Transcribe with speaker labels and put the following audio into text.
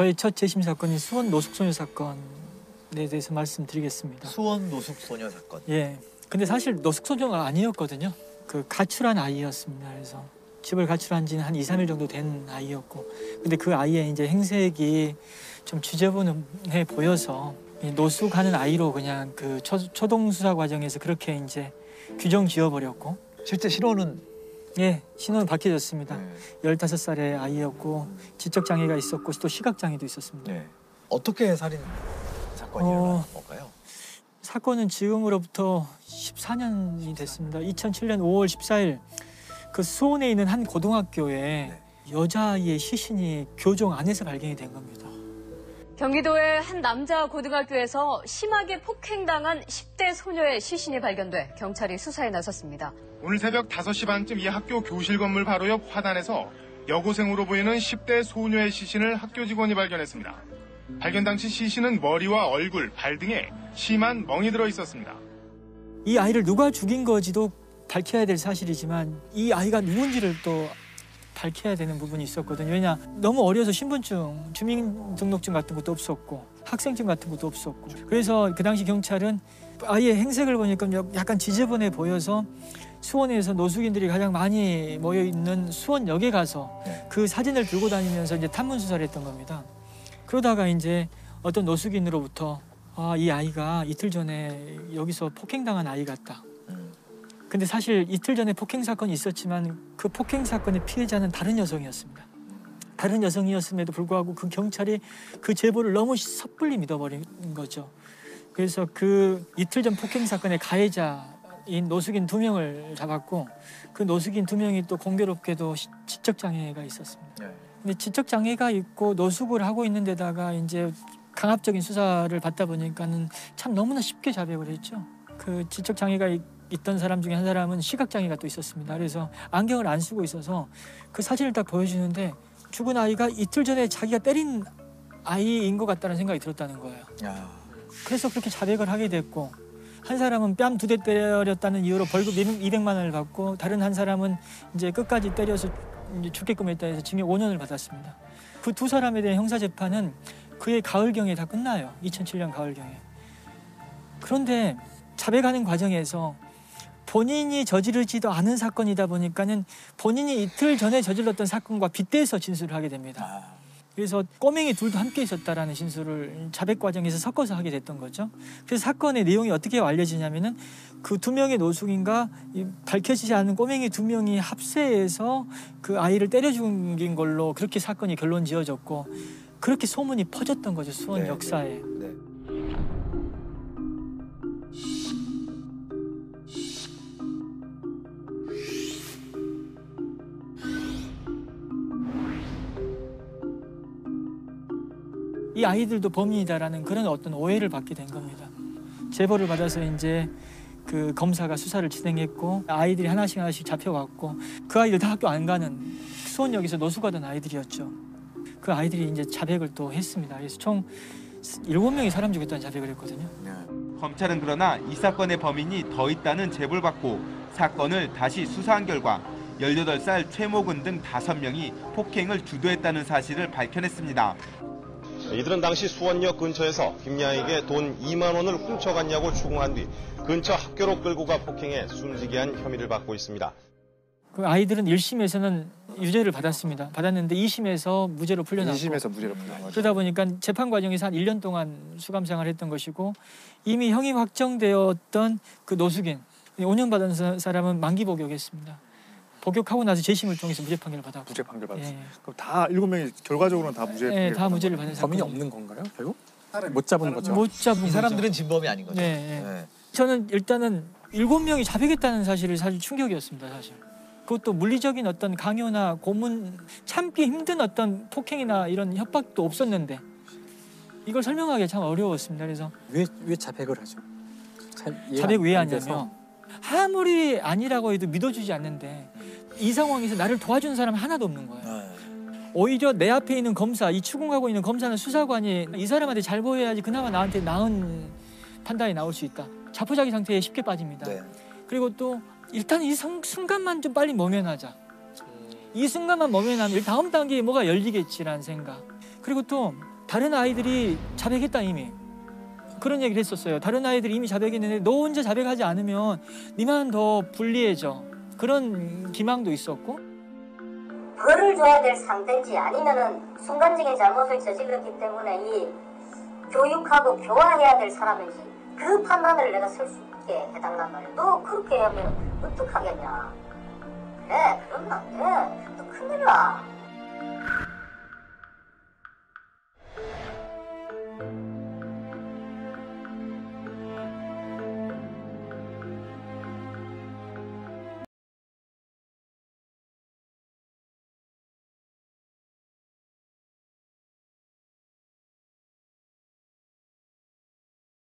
Speaker 1: 저희 첫 재심 사건이 수원 노숙소녀 사건에 대해서 말씀드리겠습니다.
Speaker 2: 수원 노숙 소녀 사건.
Speaker 1: 예. 근데 사실 노숙소녀가 아니었거든요. 그 가출한 아이였습니다. 그래서 집을 가출한 지는 한 2, 3일 정도 된 아이였고 근데 그 아이의 이제 행색이 좀 지저분해 보여서 이 노숙하는 아이로 그냥 그 초, 초동 수사 과정에서 그렇게 이제 규정 지어버렸고
Speaker 2: 실제 신원은
Speaker 1: 예 신원은 밝혀졌습니다.
Speaker 2: 네.
Speaker 1: 15살의 아이였고 지적 장애가 있었고 또 시각 장애도 있었습니다.
Speaker 2: 네. 어떻게 살인 사건이
Speaker 1: 어.
Speaker 2: 일어난 건가요?
Speaker 1: 사건은 지금으로부터 14년이 됐습니다. 2007년 5월 14일 그 수원에 있는 한 고등학교에 여자아이의 시신이 교정 안에서 발견이 된 겁니다.
Speaker 3: 경기도의 한 남자 고등학교에서 심하게 폭행당한 10대 소녀의 시신이 발견돼 경찰이 수사에 나섰습니다.
Speaker 4: 오늘 새벽 5시 반쯤 이 학교 교실 건물 바로 옆 화단에서 여고생으로 보이는 10대 소녀의 시신을 학교 직원이 발견했습니다. 발견 당시 시신은 머리와 얼굴, 발 등에 심한 멍이 들어 있었습니다.
Speaker 1: 이 아이를 누가 죽인 거지도 밝혀야 될 사실이지만 이 아이가 누군지를 또 밝혀야 되는 부분이 있었거든요. 왜냐 너무 어려서 신분증, 주민등록증 같은 것도 없었고 학생증 같은 것도 없었고 그래서 그 당시 경찰은 아이의 행색을 보니까 약간 지저분해 보여서 수원에서 노숙인들이 가장 많이 모여 있는 수원역에 가서
Speaker 2: 네.
Speaker 1: 그 사진을 들고 다니면서 이제 탐문 수사를 했던 겁니다. 그러다가 이제 어떤 노숙인으로부터 아, 이 아이가 이틀 전에 여기서 폭행당한 아이 같다.
Speaker 2: 음.
Speaker 1: 근데 사실 이틀 전에 폭행 사건이 있었지만 그 폭행 사건의 피해자는 다른 여성이었습니다. 다른 여성이었음에도 불구하고 그 경찰이 그 제보를 너무 섣불리 믿어버린 거죠. 그래서 그 이틀 전 폭행 사건의 가해자인 노숙인 두 명을 잡았고 그 노숙인 두 명이 또 공교롭게도 시- 지적 장애가 있었습니다.
Speaker 2: 네.
Speaker 1: 근데 지적 장애가 있고 노숙을 하고 있는 데다가 이제 강압적인 수사를 받다 보니까는 참 너무나 쉽게 자백을 했죠. 그 지적 장애가 있- 있던 사람 중에 한 사람은 시각 장애가 또 있었습니다. 그래서 안경을 안 쓰고 있어서 그 사진을 딱 보여주는데 죽은 아이가 이틀 전에 자기가 때린 아이인 것 같다는 생각이 들었다는 거예요.
Speaker 2: 야.
Speaker 1: 그래서 그렇게 자백을 하게 됐고 한 사람은 뺨 두 대 때렸다는 이유로 벌금 200만 원을 받고 다른 한 사람은 이제 끝까지 때려서 이제 죽게끔 했다 해서 징역 5년을 받았습니다. 그 두 사람에 대한 형사 재판은 그의 가을경에 다 끝나요. 2007년 가을경에. 그런데 자백하는 과정에서 본인이 저지르지도 않은 사건이다 보니까는 본인이 이틀 전에 저질렀던 사건과 빗대서 진술을 하게 됩니다.
Speaker 2: 아.
Speaker 1: 그래서 꼬맹이 둘도 함께 있었다라는 진술을 자백 과정에서 섞어서 하게 됐던 거죠. 그래서 사건의 내용이 어떻게 알려지냐면은 그 두 명의 노숙인과 이 밝혀지지 않은 꼬맹이 두 명이 합세해서 그 아이를 때려 죽인 걸로 그렇게 사건이 결론 지어졌고 그렇게 소문이 퍼졌던 거죠 수원
Speaker 2: 네,
Speaker 1: 역사에.
Speaker 2: 네.
Speaker 1: 이 아이들도 범인이다라는 그런 어떤 오해를 받게 된 겁니다. 제보를 받아서 이제 그 검사가 수사를 진행했고 아이들이 하나씩 하나씩 잡혀갔고 그 아이들 다 학교 안 가는 수원역에서 노숙하던 아이들이었죠. 그 아이들이 이제 자백을 또 했습니다. 그래서 총 일곱 명이 사람 죽였다는 자백을 했거든요.
Speaker 2: 네.
Speaker 5: 검찰은 그러나 이 사건의 범인이 더 있다는 제보를 받고 사건을 다시 수사한 결과 18살 최모근 등 5명이 폭행을 주도했다는 사실을 밝혀냈습니다.
Speaker 6: 이들은 당시 수원역 근처에서 김양에게 돈 2만 원을 훔쳐갔냐고 추궁한 뒤 근처 학교로 끌고 가 폭행해 숨지게 한 혐의를 받고 있습니다.
Speaker 1: 그 아이들은 1심에서는 유죄를 받았습니다. 받았는데 2심에서 무죄로 풀려났고
Speaker 7: 2심에서 무죄로 풀린 거죠.
Speaker 1: 그러다 보니까 재판 과정에서 한 1년 동안 수감 생활했던 것이고 이미 형이 확정되었던 그 노숙인 5년 받은 사- 사람은 만기 복역했습니다. 복역하고 나서 재심을 통해서 무죄 판결을 받았고
Speaker 7: 무죄 판결 받았어요.
Speaker 1: 예.
Speaker 7: 그럼 다 일곱 명이 결과적으로는 다 무죄.
Speaker 1: 예,
Speaker 7: 판결
Speaker 1: 다 무죄를? 받은
Speaker 8: 범인이
Speaker 1: 사건.
Speaker 8: 없는 건가요? 결국 못 잡은 거죠.
Speaker 1: 못 잡은
Speaker 2: 이. 사람들은 진범이 아닌 거죠.
Speaker 1: 네, 네.
Speaker 2: 네.
Speaker 1: 저는 일단은 일곱 명이 자백했다는 사실이 사실 충격이었습니다. 사실. 그것도 물리적인 어떤 강요나 고문 참기 힘든 어떤 폭행이나 이런 협박도 없었는데 이걸 설명하기 참 어려웠습니다. 그래서
Speaker 8: 왜, 왜 자백을 하죠? 잘 이해가
Speaker 1: 자백 왜. 하냐면 아무리 아니라고 해도 믿어주지 않는데 이 상황에서 나를 도와준 사람이 하나도 없는 거예요.
Speaker 2: 네.
Speaker 1: 오히려 내 앞에 있는 검사, 이 추궁하고 있는 검사는 수사관이 이 사람한테 잘 보여야지 그나마 나한테 나은 판단이 나올 수 있다. 자포자기 상태에 쉽게 빠집니다.
Speaker 2: 네.
Speaker 1: 그리고 또 일단 이 성- 순간만 좀 빨리 모면하자. 이 순간만 모면하면 다음 단계에 뭐가 열리겠지라는 생각. 그리고 또 다른 아이들이 자백했다 이미 그런 얘기를 했었어요. 다른 아이들이 이미 자백했는데 너 혼자 자백하지 않으면 니만 더 불리해져. 그런 기망도 있었고
Speaker 9: 벌을 줘야 될 상대인지 아니면은 순간적인 잘못을 저질렀기 때문에 이 교육하고 교화해야 될 사람인지 그 판단을 내가 설수 있게 해달란 말이야. 너 그렇게 하면 어떡하겠냐. 그래, 그러면 안 돼. 너 큰일 나.